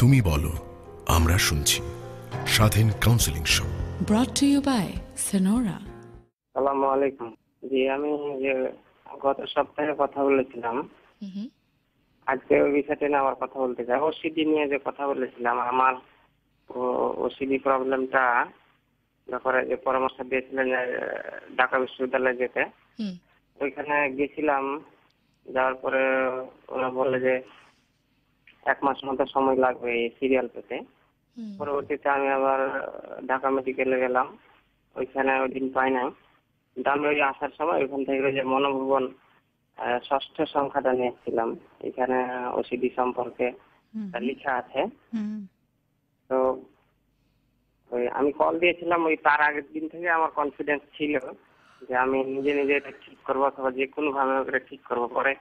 তুমি বলো আমরা শুনছি। Swadhin counselling show Brought to you by Sonora. সালামু আলাইকুম। জি আমি যে গত সপ্তাহে কথা বলেছিলাম. আজকে ওই বিষয়টা নিয়ে আবার কথা বলতে চাই। ওসিডি নিয়ে যে কথা বলেছিলাম আমার ওসিডি প্রবলেমটা ব্যাপারে যে পরামর্শ দিয়েছিলেন যে, ঢাকা বিশ্ববিদ্যালয়ে যেতে। ওইখানে গেছিলাম যাওয়ার পরে ওরা বললে যে এক মাস মতো সময় লাগবে এই সিরিয়াল পেতে। পরবর্তীতে আমি আবার ঢাকা মেডিকেলে গেলাম। ওইখানে ওই দিন পাই নাই। কিন্তু আমি ওই আসার সময় ওইখান থেকে যে মনোভবন ষষ্ঠ সংখ্যাটা নিয়ে এসেছিলাম এখানে ওসিডি সম্পর্কে লেখা আছে। তো ওই আমি কল দিয়েছিলাম ওই তার আগের দিন থেকে আমার কনফিডেন্স ছিল যে আমি নিজে নিজে এটা ঠিক করব অথবা যে কোনো ভাবে ঠিক করব। পরে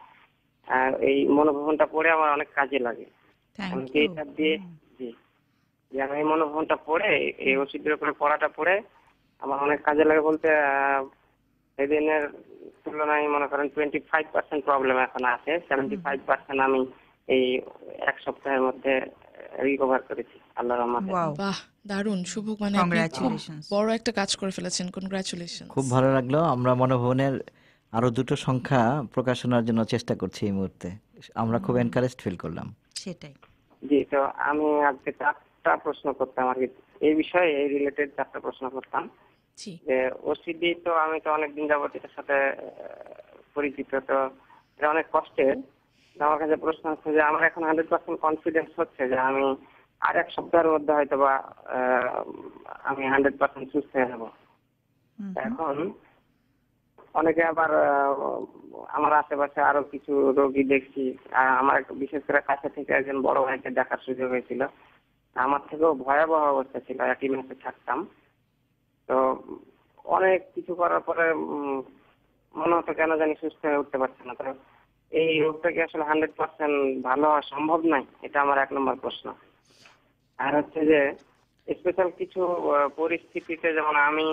এই মনোভবনটা পড়ে আমার অনেক কাজে লাগে। আমি থ্যাংক যে এটা দিয়ে জি। যে আমি এই মনোভবনটা পড়ে এই ওষুধের উপরে পড়াটা পড়ে আমার অনেক কাজে লাগে বলতে সেদিনের তুলনায় মনে করেন টোয়েন্টি ফাইভ পার্সেন্ট প্রবলেম এখন আছে সেভেন্টি ফাইভ পার্সেন্ট আমি এই এক সপ্তাহের মধ্যে রিকভার করেছি আল্লাহ রহমতে। ওয়াও বাহ দারুণ শুভ মানে খুব বড় একটা কাজ করে ফেলেছেন কনগ্রাচুলেশন খুব ভালো লাগল আমরা মনোভবনের আরও দুটো সংখ্যা প্রকাশনার জন্য চেষ্টা করছি এই মুহূর্তে আমরা খুব এনকারেজড ফিল করলাম। সেটাই। তো আমি আজকে চারটা প্রশ্ন করতাম আর কি। এই বিষয়ে এই রিলেটেড চারটা প্রশ্ন করতাম। যে ওসিডি তো আমি তো অনেকদিন যাবত এটার সাথে পরিচিত তো এটা অনেক কষ্টের। আমার কাছে প্রশ্ন হচ্ছে যে আমার এখন হান্ড্রেড পার্সেন্ট কনফিডেন্স হচ্ছে যে আমি আর এক সপ্তাহের মধ্যে হয়তো বা আমি হান্ড্রেড পার্সেন্ট সুস্থ হয়ে যাব। এখন অনেকে আবার আমার আশেপাশে আরও কিছু রোগী দেখছি। আমার বিশেষ করে কাছে থেকে একজন বড় ভাইকে দেখার সুযোগ হয়েছিল। আমার থেকেও ভয়াবহ অবস্থা ছিল, একই মেসে থাকতাম। তো অনেক কিছু করার পরে মনে হতো কেন জানি সুস্থ হয়ে উঠতে পারছে না। তো এই রোগটা কি আসলে হান্ড্রেড পার্সেন্ট ভালো হওয়া সম্ভব নয়? এটা আমার এক নম্বর প্রশ্ন। আর হচ্ছে যে স্পেশাল কিছু পরিস্থিতিতে যেমন আমি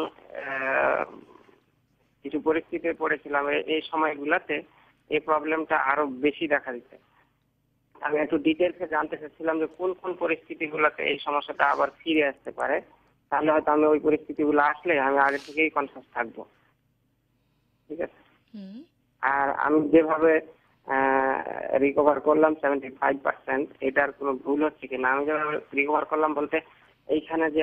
কিছু পরিস্থিতিতে পড়েছিলাম। এই সময়গুলোতে এই প্রবলেমটা আরও বেশি দেখা দিচ্ছে আমি একটু ডিটেলসে জানতে চাচ্ছিলাম যে কোন কোন পরিস্থিতিগুলোতে এই সমস্যাটা আবার ফিরে আসতে পারে। তাহলে হয়তো আমি ওই পরিস্থিতিগুলো আসলে আমি আগে থেকেই কনসাস থাকব। ঠিক আছে? আর আমি যেভাবে রিকভার করলাম সেভেন্টি ফাইভ পার্সেন্ট এটার কোনো ভুল হচ্ছে কিনা? আমি যেভাবে রিকভার করলাম বলতে এইখানে যে,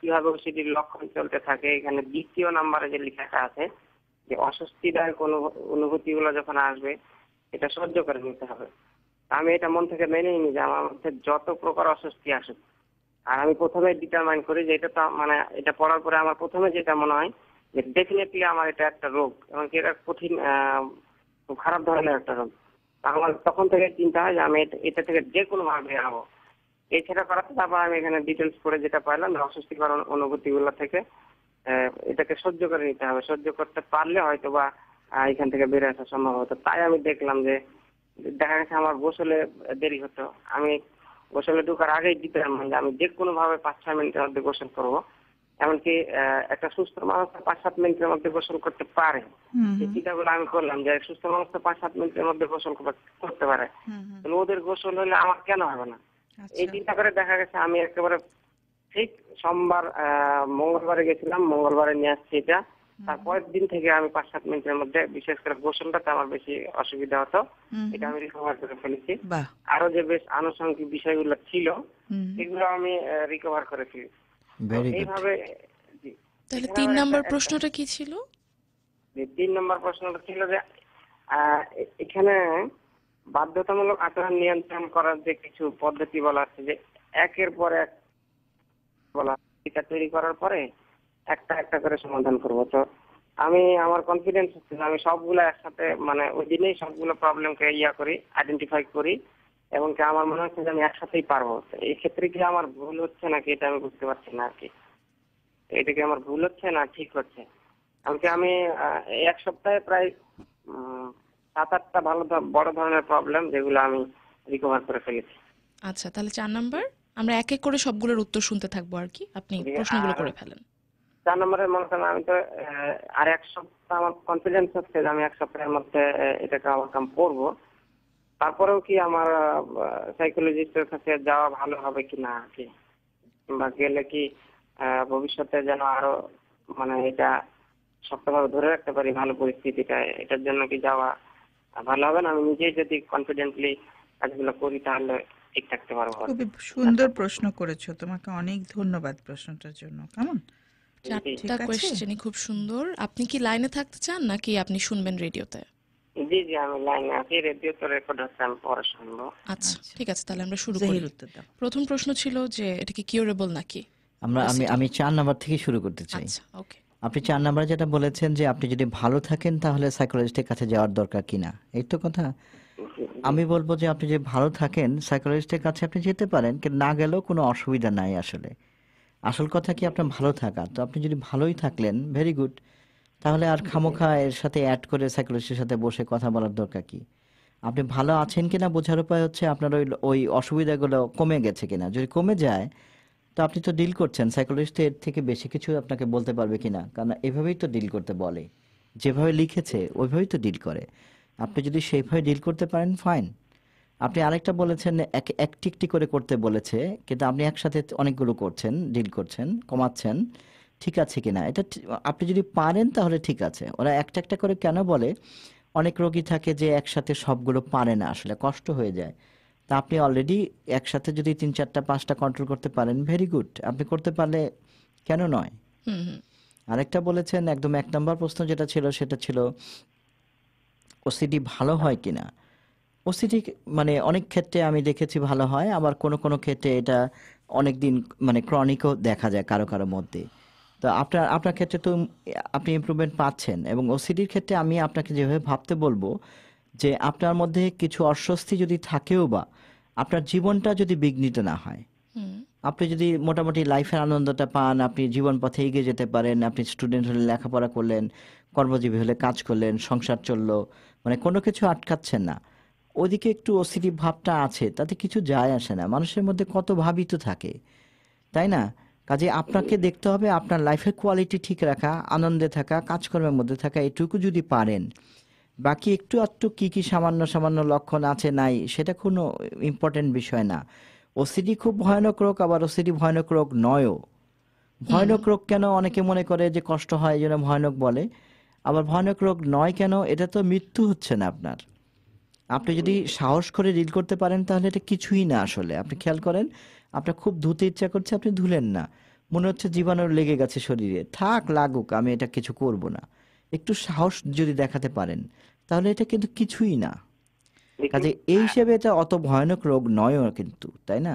কীভাবে ওসিডির লক্ষণ চলতে থাকে, এখানে দ্বিতীয় নাম্বারে যে লেখাটা আছে, যে অস্বস্তিদায়ক অনুভূতি গুলো যখন আসবে, এটা সহ্য করে নিতে হবে। আমি এটা মন থেকে মেনে নিই যে আমার মধ্যে যত প্রকার অস্বস্তি আসুক, আর আমি প্রথমে ডিটারমাইন করি যে এটা তো মানে এটা পড়ার পরে আমার প্রথমে যেটা মনে হয় যে ডেফিনেটলি আমার এটা একটা রোগ, এবং কি এটা কঠিন খুব খারাপ ধরনের একটা রোগ। আমার তখন থেকে চিন্তা হয় যে আমি এটা- থেকে যে কোনো ভাবে বের হব এছাড়া করাতে তারপর আমি এখানে ডিটেলস করে যেটা পাইলাম অস্বস্তিকর অনুভূতি গুলো থেকে এটাকে সহ্য করে নিতে হবে। সহ্য করতে পারলে হয়তো বা এখান থেকে বেরিয়ে আসা সম্ভব হতো। তাই আমি দেখলাম যে দেখা গেছে আমার গোসলে দেরি হতো। আমি গোসলে ঢুকার আগেই দিতাম যে আমি যে কোনো ভাবে পাঁচ ছয় মিনিটের মধ্যে গোসল করব। এমনকি একটা সুস্থ মানুষ পাঁচ সাত মিনিটের মধ্যে গোসল করতে পারে। চিন্তাগুলো আমি করলাম যে সুস্থ মানুষ তো পাঁচ সাত মিনিটের মধ্যে গোসল করতে পারে। ওদের গোসল হলে আমার কেন হবে না? এই চিন্তা করে দেখা গেছে আমি একেবারে ঠিক সোমবার মঙ্গলবারে গেছিলাম মঙ্গলবারে নিয়ে আসছি এটা। তারপরের দিন থেকে আমি পাঁচ সাত মিনিটের মধ্যে বিশেষ করে গোসলটাতে আমার বেশি অসুবিধা হতো। এটা আমি রিকভার করে ফেলেছি। আরও যে বেশ আনুষঙ্গিক বিষয়গুলো ছিল। সেগুলো আমি রিকভার করে ফেলেছি। এইভাবে তাহলে তিন নাম্বার প্রশ্নটা কি ছিল? যে তিন নম্বর প্রশ্নটা ছিল যে আহ, এখানে বাধ্যতামূলক আচরণ নিয়ন্ত্রণ করার যে কিছু পদ্ধতি বলা আছে যে একের পর এক বলা এটা তৈরি করার পরে একটা একটা করে সমাধান করব। তো আমি আমার কনফিডেন্স হচ্ছে আমি সবগুলো একসাথে মানে ওই দিনেই সবগুলো প্রবলেমকে ইয়া করি আইডেন্টিফাই করি এবং কি আমার মনে হচ্ছে যে আমি একসাথেই পারব। এই ক্ষেত্রে কি আমার ভুল হচ্ছে নাকি এটা আমি বুঝতে পারছি না আর কি এটা কি আমার ভুল হচ্ছে না ঠিক হচ্ছে? এমনকি আমি আহ, এই এক সপ্তাহে প্রায় সাত আটটা ভালো বড় ধরনের প্রবলেম যেগুলো আমি রিকভার করে ফেলেছি। আচ্ছা তাহলে চার নাম্বার আমরা এক এক করে সবগুলোর উত্তর শুনতে থাকব আর কি। আপনি প্রশ্নগুলো করে ফেলেন। চার নম্বরে মনে করেন আমি তো আর এক সপ্তাহ আমার কনফিডেন্স হচ্ছে যে আমি এক সপ্তাহের মধ্যে এটাকে ওভারকাম করব। তারপরেও কি আমার সাইকোলজিস্টের কাছে যাওয়া ভালো হবে কি না কি? বা গেলে কি ভবিষ্যতে যেন আরও মানে এটা শক্তভাবে ধরে রাখতে পারি ভালো পরিস্থিতিটা এটার জন্য কি যাওয়া ভালো হবে না আমি নিজেই যদি কনফিডেন্টলি কাজগুলো করি তাহলে ঠিক থাকতে পারব খুবই সুন্দর প্রশ্ন করেছ তোমাকে অনেক ধন্যবাদ প্রশ্নটার জন্য কেমন? চারটা কোয়েশ্চেনই খুব সুন্দর। আপনি কি লাইনে থাকতে চান নাকি আপনি শুনবেন রেডিওতে জি জি আমি লাইনে আছি রেডিও তো রেকর্ড হচ্ছে আমি পরে শুনব। আচ্ছা আচ্ছা। ঠিক আছে তাহলে আমরা শুরু করি। উত্তর দাও। প্রথম প্রশ্ন ছিল যে এটা কি কিউরেবল নাকি? আমরা আমি আমি চার নাম্বার থেকে শুরু করতে চাই। আচ্ছা ওকে আপনি চার নাম্বার যেটা বলেছেন যে আপনি যদি ভালো থাকেন তাহলে সাইকোলজিস্টের কাছে যাওয়ার দরকার কিনা? এই তো কথা। আমি বলব যে আপনি যে ভালো থাকেন সাইকোলজিস্টের কাছে আপনি যেতে পারেন, কিন্তু না গেলেও কোনো অসুবিধা নাই আসলে। আসল কথা কি আপনার ভালো থাকা? তো আপনি যদি ভালোই থাকলেন ভেরি গুড তাহলে আর খামোখা এর সাথে অ্যাড করে সাইকোলজিস্টের সাথে বসে কথা বলার দরকার কি? আপনি ভালো আছেন কিনা বোঝার উপায় হচ্ছে আপনার ওই ওই অসুবিধাগুলো কমে গেছে কিনা। যদি কমে যায় তো আপনি তো ডিল করছেন সাইকোলজিস্ট এর থেকে বেশি কিছু আপনাকে বলতে পারবে কিনা? কারণ এভাবেই তো ডিল করতে বলে। যেভাবে লিখেছে, ওইভাবেই তো ডিল করে। আপনি যদি সেইভাবে ডিল করতে পারেন ফাইন আপনি আরেকটা বলেছেন, এক একটি একটি করে করতে বলেছে, কিন্তু আপনি একসাথে অনেকগুলো করছেন ডিল করছেন, কমাচ্ছেন, ঠিক আছে কিনা? এটা আপনি যদি পারেন তাহলে ঠিক আছে। ওরা একটা একটা করে কেন বলে? অনেক রোগী থাকে যে একসাথে সবগুলো পারে না, আসলে কষ্ট হয়ে যায়। তা আপনি অলরেডি একসাথে যদি তিন চারটা পাঁচটা কন্ট্রোল করতে পারেন ভেরি গুড আপনি করতে পারলে কেন নয়? আরেকটা বলেছেন একদম এক নম্বর প্রশ্ন যেটা ছিল সেটা ছিল ওসিডি ভালো হয় কিনা? ওসিডি মানে অনেক ক্ষেত্রে আমি দেখেছি ভালো হয় আবার কোনো কোনো ক্ষেত্রে এটা অনেক দিন মানে ক্রনিকও দেখা যায় কারও কারও মধ্যে। তো আপনার আপনার ক্ষেত্রে তো আপনি ইমপ্রুভমেন্ট পাচ্ছেন এবং ওসিডির ক্ষেত্রে আমি আপনাকে যেভাবে ভাবতে বলব যে আপনার মধ্যে কিছু অস্বস্তি যদি থাকেও বা আপনার জীবনটা যদি বিঘ্নিত না হয় আপনি যদি মোটামুটি লাইফের আনন্দটা পান আপনি জীবন পথে এগিয়ে যেতে পারেন আপনি স্টুডেন্ট হলে লেখাপড়া করলেন কর্মজীবী হলে কাজ করলেন সংসার চলল মানে কোনো কিছু আটকাচ্ছেন না। ওদিকে একটু অসিটিভ ভাবটা আছে তাতে কিছু যায় আসে না। মানুষের মধ্যে কত ভাবই তো থাকে তাই না? কাজে আপনাকে দেখতে হবে আপনার লাইফের কোয়ালিটি ঠিক রাখা আনন্দে থাকা কাজকর্মের মধ্যে থাকা এটুকু যদি পারেন বাকি একটু একটু কি কি সামান্য সামান্য লক্ষণ আছে নাই সেটা কোনো ইম্পর্টেন্ট বিষয় না। ওসিডি খুব ভয়ানক রোগ আবার ওসিডি ভয়ানক রোগ নয়ও। ভয়ানক রোগ কেন অনেকে মনে করে যে কষ্ট হয় এই জন্য ভয়ানক বলে। আবার ভয়ানক রোগ নয় কেন এটা তো মৃত্যু হচ্ছে না আপনার। আপনি যদি সাহস করে ডিল করতে পারেন তাহলে এটা কিছুই না আসলে। আপনি খেয়াল করেন আপনার খুব ধুতে ইচ্ছা করছে আপনি ধুলেন না। মনে হচ্ছে জীবাণু লেগে গেছে শরীরে। থাক লাগুক আমি এটা কিছু করব না। একটু সাহস যদি দেখাতে পারেন। তাহলে এটা কিন্তু কিছুই না। কাজে এই হিসেবে এটা অত ভয়ানক রোগ নয়ও কিন্তু তাই না?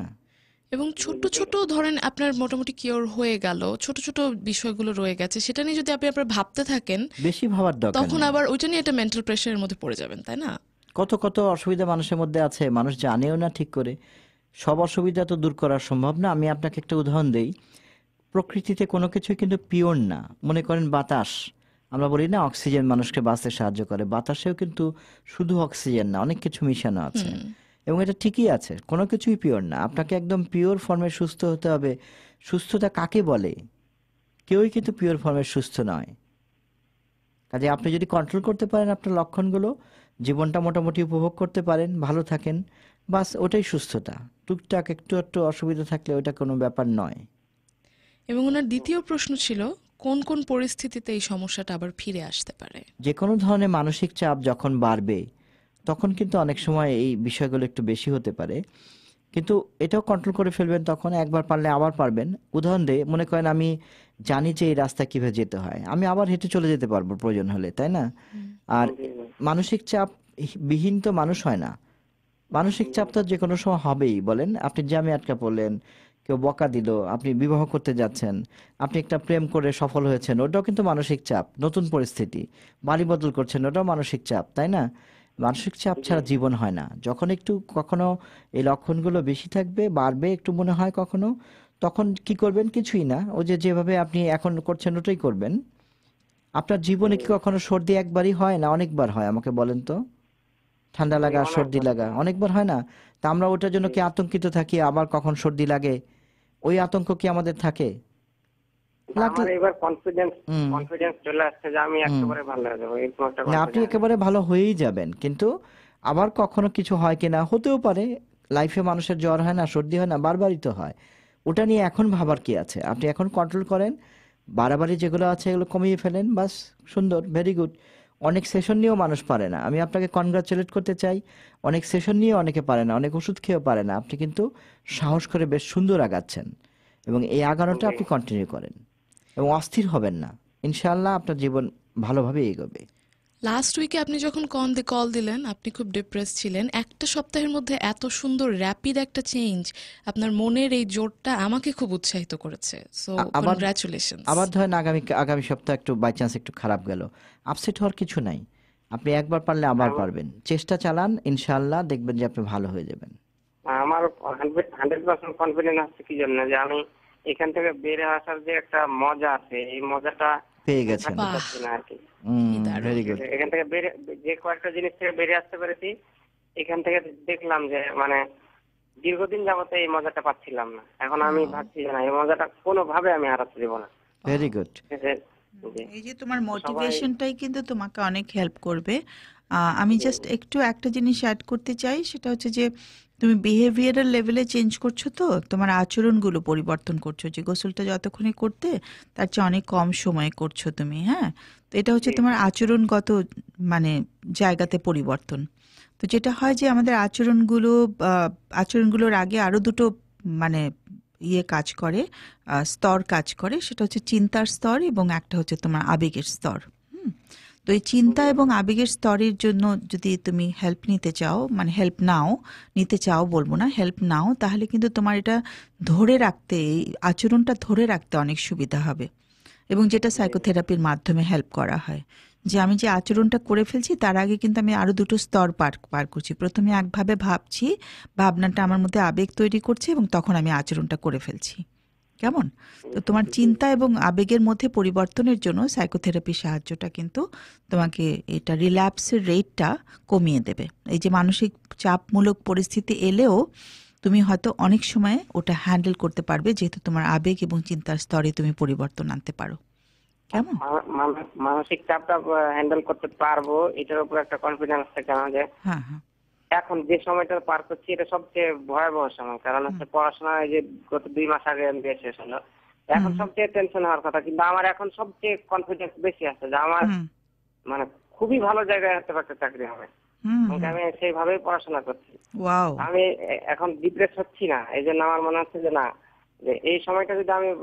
এবং ছোট ছোট ধরেন আপনার মোটামুটি কিওর হয়ে গেল ছোট ছোট বিষয়গুলো রয়ে গেছে সেটা নিয়ে যদি আপনি আপনার ভাবতে থাকেন বেশি ভাবার দরকার তখন আবার ওইটা নিয়ে একটা মেন্টাল প্রেশারের মধ্যে পড়ে যাবেন তাই না? কত কত অসুবিধা মানুষের মধ্যে আছে মানুষ জানেও না ঠিক করে। সব অসুবিধা তো দূর করা সম্ভব না। আমি আপনাকে একটা উদাহরণ দেই। প্রকৃতিতে কোনো কিছুই কিন্তু পিওর না। মনে করেন বাতাস। আমরা বলি না অক্সিজেন মানুষকে বাঁচতে সাহায্য করে বাতাসেও কিন্তু শুধু অক্সিজেন না অনেক কিছু মিশানো আছে। এবং এটা ঠিকই আছে কোনো কিছুই পিওর না। আপনাকে একদম পিওর ফর্মে সুস্থ হতে হবে। সুস্থতা কাকে বলে? কেউই কিন্তু পিওর ফর্মে সুস্থ নয়। কাজে আপনি যদি কন্ট্রোল করতে পারেন আপনার লক্ষণগুলো জীবনটা মোটামুটি উপভোগ করতে পারেন ভালো থাকেন বাস ওটাই সুস্থতা। টুকটাক একটু একটু অসুবিধা থাকলে ওটা কোনো ব্যাপার নয়। এবং ওনার দ্বিতীয় প্রশ্ন ছিল কোন কোন পরিস্থিতিতে এই সমস্যাটা আবার ফিরে আসতে পারে? যে কোনো ধরনের মানসিক চাপ যখন বাড়বে তখন কিন্তু অনেক সময় এই বিষয়গুলো একটু বেশি হতে পারে। কিন্তু এটাও কন্ট্রোল করে ফেলবেন তখন একবার পারলে আবার পারবেন। উদাহরণ দিয়ে মনে করেন আমি জানি যে এই রাস্তা কীভাবে যেতে হয়। আমি আবার হেঁটে চলে যেতে পারব প্রয়োজন হলে তাই না? আর মানসিক চাপ বিহীন তো মানুষ হয় না। মানসিক চাপ তো যে কোনো সময় হবেই বলেন। আপনি জ্যামে আটকা পড়লেন কেউ বকা দিল আপনি বিবাহ করতে যাচ্ছেন আপনি একটা প্রেম করে সফল হয়েছেন ওটাও কিন্তু মানসিক চাপ নতুন পরিস্থিতি বাড়ি বদল করছেন ওটাও মানসিক চাপ তাই না? মানসিক চাপ ছাড়া জীবন হয় না যখন একটু কখনো এই লক্ষণগুলো বেশি থাকবে বাড়বে একটু মনে হয় কখনো তখন কি করবেন? কিছুই না ও যে যেভাবে আপনি এখন করছেন ওটাই করবেন। আপনার জীবনে কি কখনো সর্দি একবারই হয় না অনেকবার হয় আমাকে বলেন তো? ঠান্ডা লাগা সর্দি লাগা অনেকবার হয় না? তা আমরা ওটার জন্য কি আতঙ্কিত থাকি আবার কখন সর্দি লাগে? ওই আতঙ্ক কি আমাদের থাকে? এবার কনফিডেন্স কনফিডেন্স চলে আসছে যে আমি একেবারে ভালো হয়ে যাব না আপনি একেবারে ভালো হয়েই যাবেন কিন্তু আবার কখনো কিছু হয় কিনা? হতেও পারে লাইফে মানুষের জ্বর হয় না সর্দি হয় না বারবারই তো হয়। ওটা নিয়ে এখন ভাবার কি আছে? আপনি এখন কন্ট্রোল করেন বাড়াবাড়ি যেগুলো আছে এগুলো কমিয়ে ফেলেন বাস সুন্দর ভেরি গুড অনেক সেশন নিয়েও মানুষ পারে না। আমি আপনাকে কনগ্রাচুলেট করতে চাই অনেক সেশন নিয়ে অনেকে পারে না অনেক ওষুধ খেয়েও পারে না। আপনি কিন্তু সাহস করে বেশ সুন্দর আগাচ্ছেন এবং এই আগানোটা আপনি কন্টিনিউ করেন এবং অস্থির হবেন না। ইনশাআল্লাহ আপনার জীবন ভালোভাবে এগোবে। লাস্ট উইকে আপনি যখন কল কল দিলেন আপনি খুব ডিপ্রেস ছিলেন। একটা সপ্তাহের মধ্যে এত সুন্দর র্যাপিড একটা চেঞ্জ আপনার মনের এই জোরটা আমাকে খুব উৎসাহিত করেছে। সো কনগ্রাচুলেশন আবার ধরেন আগামী আগামী সপ্তাহ একটু বাই চান্স একটু খারাপ গেল। আপসেট হওয়ার কিছু নাই। আপনি একবার পারলে আবার পারবেন। চেষ্টা চালান ইনশাআল্লাহ দেখবেন যে আপনি ভালো হয়ে যাবেন। আমার হান্ড্রেড পার্সেন্ট কনফিডেন্স আছে কি জন্য যে আমি এখান থেকে বেড়ে আসার যে একটা মজা আছে এই মজাটা পেয়ে গেছেন। থাকতে আর কি। ভেরি গুড এখান থেকে বেরে যে কয়েকটা জিনিস থেকে বেরিয়ে আসতে পেরেছি এখান থেকে দেখলাম যে মানে দীর্ঘদিন যাবত এই মজাটা পাচ্ছিলাম না। এখন আমি ভাবছি যে না এই মজাটা কোনোভাবে আমি হারাতে দেবো না। Very good. এই যে তোমার মোটিভেশনটাই কিন্তু তোমাকে অনেক হেল্প করবে। আহ, আমি জাস্ট একটু একটা জিনিস অ্যাড করতে চাই সেটা হচ্ছে যে তুমি বিহেভিয়ারাল লেভেলে চেঞ্জ করছ তো? তোমার আচরণগুলো পরিবর্তন করছ যে গোসলটা যতক্ষণে করতে তার চেয়ে অনেক কম সময়ে করছ তুমি হ্যাঁ? তো এটা হচ্ছে তোমার আচরণগত মানে জায়গাতে পরিবর্তন। তো যেটা হয় যে আমাদের আচরণগুলো আচরণগুলোর আগে আরও দুটো মানে ইয়ে কাজ করে স্তর কাজ করে। সেটা হচ্ছে চিন্তার স্তর এবং একটা হচ্ছে তোমার আবেগের স্তর। তো এই চিন্তা এবং আবেগের স্তরের জন্য যদি তুমি হেল্প নিতে চাও মানে হেল্প নাও নিতে চাও বলব না হেল্প নাও তাহলে কিন্তু তোমার এটা ধরে রাখতে এই আচরণটা ধরে রাখতে অনেক সুবিধা হবে। এবং যেটা সাইকোথেরাপির মাধ্যমে হেল্প করা হয়। যে আমি যে আচরণটা করে ফেলছি তার আগে কিন্তু আমি আরও দুটো স্তর পার পার করছি। প্রথমে একভাবে ভাবছি ভাবনাটা আমার মধ্যে আবেগ তৈরি করছে এবং তখন আমি আচরণটা করে ফেলছি। কেমন? তো তোমার চিন্তা এবং আবেগের মধ্যে পরিবর্তনের জন্য সাইকোথেরাপি সাহায্যটা কিন্তু তোমাকে এটা রিল্যাপসের রেটটা কমিয়ে দেবে। এই যে মানসিক চাপমূলক পরিস্থিতি এলেও তুমি হয়তো অনেক সময় ওটা হ্যান্ডেল করতে পারবে যেহেতু তোমার আবেগ এবং চিন্তার স্তরে তুমি পরিবর্তন আনতে পারো। কেমন? মানসিক চাপটা হ্যান্ডেল করতে পারব এটার উপর একটা কনফিডেন্স থাকে আমার যে হ্যাঁ হ্যাঁ। এখন যে সময়টা পার করছি এটা সবচেয়ে ভয়াবহ সময়। কারণ হচ্ছে পড়াশোনা যে গত দুই মাস আগে এমবিএ শেষ হলো। এখন সবচেয়ে টেনশন হওয়ার কথা। কিন্তু আমার এখন সবচেয়ে কনফিডেন্স বেশি আছে যে আমার মানে খুবই ভালো জায়গায় হতে পারতে চাকরি হবে। আমি সেইভাবেই পড়াশোনা করছি। আমি এখন ডিপ্রেস হচ্ছি না। এই জন্য আমার মনে হচ্ছে যে না যে এই সময়টা যদি আমি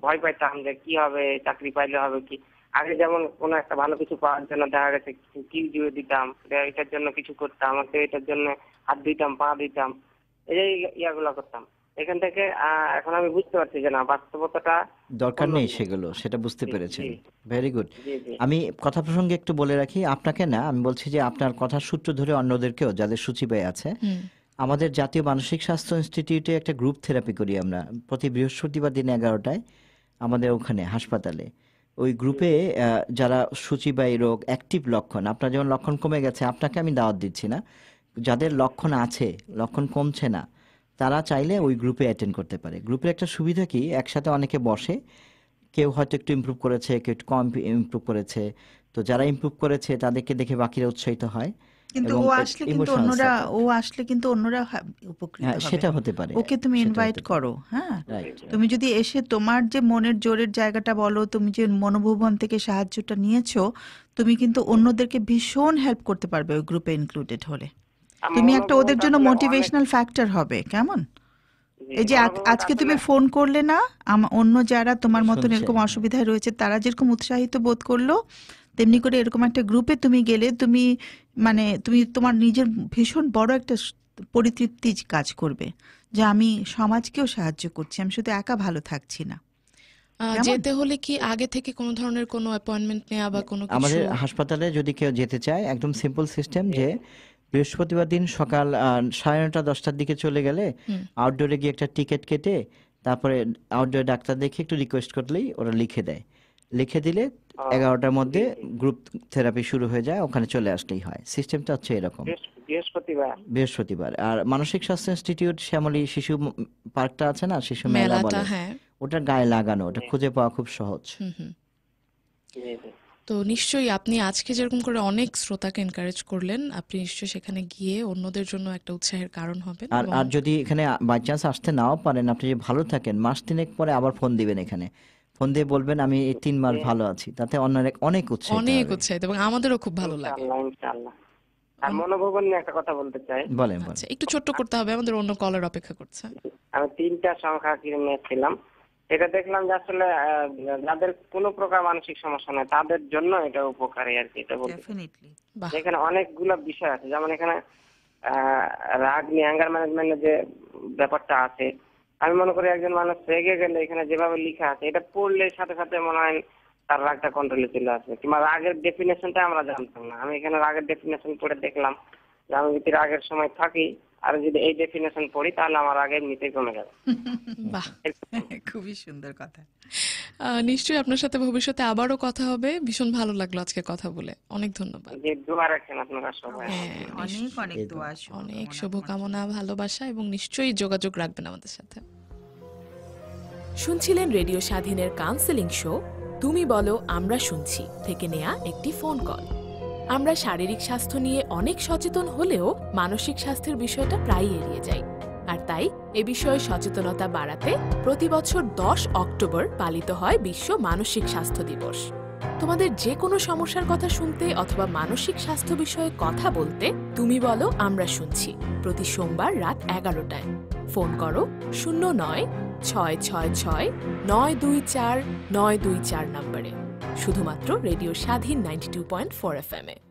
ভয় পাইতাম যে কি হবে চাকরি পাইলে হবে কি? আগে যেমন কোনো একটা ভালো কিছু পাওয়ার জন্য দেখা গেছে কি জুড়ে দিতাম এটার জন্য কিছু করতাম আমাকে এটার জন্য হাত দিতাম পা দিতাম এই যে ইয়াগুলো করতাম। এখান থেকে এখন আমি বুঝতে পারছি যে না বাস্তবতাটা দরকার নেই সেগুলো সেটা বুঝতে জি, পেরেছেন। ভেরি গুড আমি কথা প্রসঙ্গে একটু বলে রাখি আপনাকে না আমি বলছি যে আপনার কথার সূত্র ধরে অন্যদেরকেও যাদের সূচিবায় আছে আমাদের জাতীয় মানসিক স্বাস্থ্য ইনস্টিটিউটে একটা গ্রুপ থেরাপি করি আমরা। প্রতি বৃহস্পতিবার দিন এগারোটায় আমাদের ওখানে হাসপাতালে। ওই গ্রুপে যারা সূচিবাহী রোগ অ্যাক্টিভ লক্ষণ, আপনার যেমন লক্ষণ কমে গেছে, আপনাকে আমি দাওয়াত দিচ্ছি না। যাদের লক্ষণ আছে, লক্ষণ কমছে না, তারা চাইলে ওই গ্রুপে অ্যাটেন্ড করতে পারে। গ্রুপের একটা সুবিধা কি? একসাথে অনেকে বসে, কেউ হয়তো একটু ইমপ্রুভ করেছে, কেউ একটু কম ইমপ্রুভ করেছে। তো যারা ইমপ্রুভ করেছে, তাদেরকে দেখে বাকিরা উৎসাহিত হয়। কিন্তু ও আসলে কিন্তু অন্যরা ও আসলে কিন্তু অন্যরা উপকৃত হ্যাঁ হবে। সেটা হতে পারে। ওকে তুমি ইনভাইট করো হ্যাঁ? তুমি যদি এসে তোমার যে মনের জোরের জায়গাটা বলো তুমি যে মনোভবন থেকে সাহায্যটা নিয়েছো তুমি কিন্তু অন্যদেরকে ভীষণ হেল্প করতে পারবে ওই গ্রুপে ইনক্লুডেড হলে। তুমি একটা ওদের জন্য মোটিভেশনাল ফ্যাক্টর হবে কেমন? এই যে আজকে তুমি ফোন করলে না অন্য যারা তোমার মতন এরকম। অসুবিধায় রয়েছে তারা যেরকম উৎসাহিত বোধ করল তেমনি করে এরকম একটা গ্রুপে তুমি গেলে তুমি মানে তুমি তোমার নিজের ভীষণ বড় একটা পরিতৃপ্তি কাজ করবে যে আমি সমাজকেও সাহায্য করছি আমি শুধু একা ভালো থাকছি না। যেতে হলে কি আগে থেকে কোনো ধরনের কোনো অ্যাপয়েন্টমেন্ট নেওয়া বা কোনো কিছু? আমাদের হাসপাতালে যদি কেউ যেতে চায় একদম সিম্পল সিস্টেম যে বৃহস্পতিবার দিন সকাল আহ, সাড়ে নটা দশটার দিকে চলে গেলে আউটডোরে গিয়ে একটা টিকিট কেটে তারপরে আউটডোরে ডাক্তার দেখে একটু রিকোয়েস্ট করলেই ওরা লিখে দেয়। লিখে দিলে এগারোটার মধ্যে গ্রুপ থেরাপি শুরু হয়ে যায় ওখানে চলে আসলেই হয়। সিস্টেমটা হচ্ছে এরকম। বৃহস্পতিবার। বৃহস্পতিবার। আর মানসিক স্বাস্থ্য ইনস্টিটিউট শ্যামলী শিশু পার্কটা আছে না? শিশু মেলা বলে। হ্যাঁ। ওটা গায়ে লাগানো ওটা খুঁজে পাওয়া খুব সহজ। তো নিশ্চয়ই আপনি আজকে যেরকম করে অনেক শ্রোতাকে এনকারেজ করলেন আপনি নিশ্চয়ই সেখানে গিয়ে অন্যদের জন্য একটা উৎসাহের কারণ হবেন আর আর যদি এখানে বাই চান্স আসতে নাও পারেন আপনি যদি ভালো থাকেন মাস তিনেক পরে আবার ফোন দিবেন এখানে। ফোন দিয়ে বলবেন আমি এই তিন মাস ভালো আছি। তাতে অনেক অনেক উৎসাহিত অনেক। উৎসাহিত এবং আমাদেরও খুব ভালো লাগে। ইনশাআল্লাহ আর মনোভবন নিয়ে একটা কথা বলতে চাই। বলেন আচ্ছা একটু ছোট্ট করতে হবে আমাদের অন্য কলার অপেক্ষা করছে। আমি তিনটা সংখ্যা কিনে নিয়েছিলাম। এটা দেখলাম যে আসলে আহ, যাদের কোনো প্রকার মানসিক সমস্যা নেই তাদের জন্য এটা উপকারী আর কি এটা বলতে এখানে অনেকগুলো বিষয় আছে যেমন এখানে আহ, রাগ নিয়ে অ্যাঙ্গার ম্যানেজমেন্টের যে ব্যাপারটা আছে আমি মনে করি একজন মানুষ রেগে গেলে এখানে যেভাবে লিখা আছে এটা পড়লে সাথে সাথে মনে হয় তার রাগটা কন্ট্রোলে চলে আসবে। কিংবা রাগের ডেফিনেশনটা আমরা জানতাম না। আমি এখানে রাগের ডেফিনেশন পড়ে দেখলাম যে আমি যদি রাগের সময় থাকি আর যদি এই ডেফিনেশন পড়ি তাহলে আমার আগে নিতে কমে যাবে। বাহ খুবই সুন্দর কথা। নিশ্চয়ই আপনার সাথে ভবিষ্যতে আবারও কথা হবে। ভীষণ ভালো লাগল আজকে কথা বলে। অনেক ধন্যবাদ। দোয়া রাখেন আপনারা সবাই। হ্যাঁ অনেক অনেক দোয়া অনেক শুভকামনা শুভকামনা ভালোবাসা এবং নিশ্চয়ই যোগাযোগ রাখবেন আমাদের সাথে। শুনছিলেন রেডিও স্বাধীনের কাউন্সেলিং শো তুমি বলো আমরা শুনছি থেকে নেয়া একটি ফোন কল। আমরা শারীরিক স্বাস্থ্য নিয়ে অনেক সচেতন হলেও মানসিক স্বাস্থ্যের বিষয়টা প্রায়ই এড়িয়ে যাই। আর তাই এ বিষয়ে সচেতনতা বাড়াতে প্রতি বছর দশ অক্টোবর পালিত হয় বিশ্ব মানসিক স্বাস্থ্য দিবস। তোমাদের যে কোনো সমস্যার কথা শুনতে অথবা মানসিক স্বাস্থ্য বিষয়ে কথা বলতে তুমি বলো, আমরা শুনছি প্রতি সোমবার রাত এগারোটায়। ফোন করো শূন্য নয়, ছয় ছয় ছয়, নয় দুই চার, নয় দুই চার নম্বরে। শুধুমাত্র radio Swadhin ninety two point four F M এ।